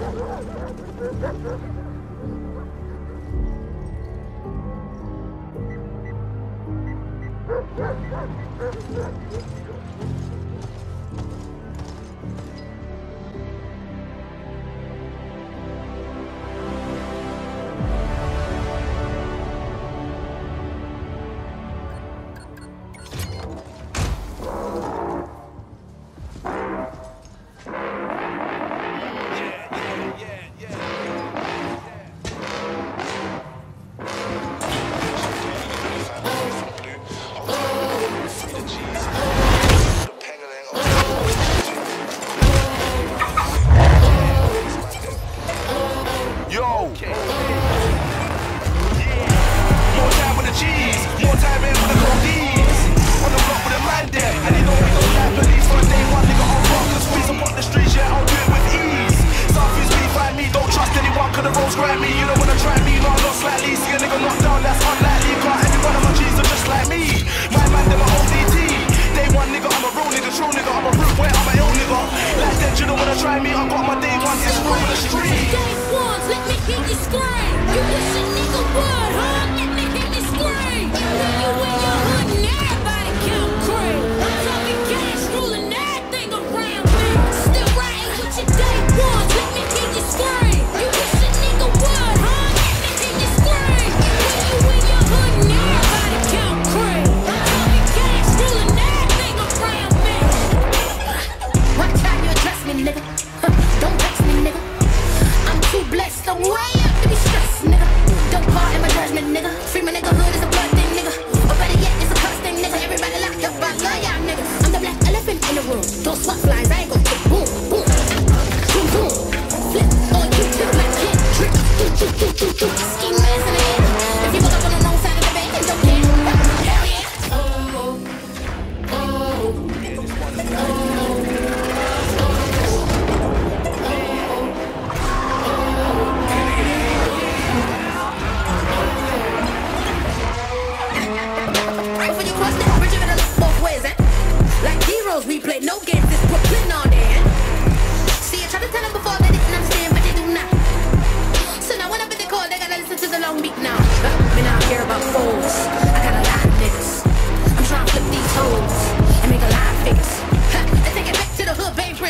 Let's go. Yo. More time with the cheese, more time in with the codeines. On the block with the man there, and you know we don't like police from day one. Nigga on rock, the squeeze up on the streets, yeah, I'll do it with ease. Southeast beef find me, don't trust anyone, cause the roads grind me. You don't wanna try me, I'm not slightly. See a nigga knocked down, that's unlikely. Cause every one of my G's are just like me. My man, them are ODT. Day one nigga, I'm a real nigga, true nigga, I'm a root boy, I'm a ill nigga. Like that, you don't wanna try me, I got my day one, it's from the street. You wish a nigga huh? Let me you. You in your hood everybody count. I'm ruling everything around me. Still riding with your day let me you a nigga would, huh? Let me you. You in your hood everybody count. I'm ruling everything around me. Watch how you address me, nigga. Don't me, nigga. I'm too blessed, to be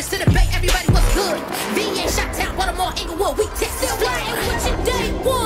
Prince to the Bay, everybody was good. VA, Shot Town, Baltimore, Inglewood, we Texas. Still flying with your day one.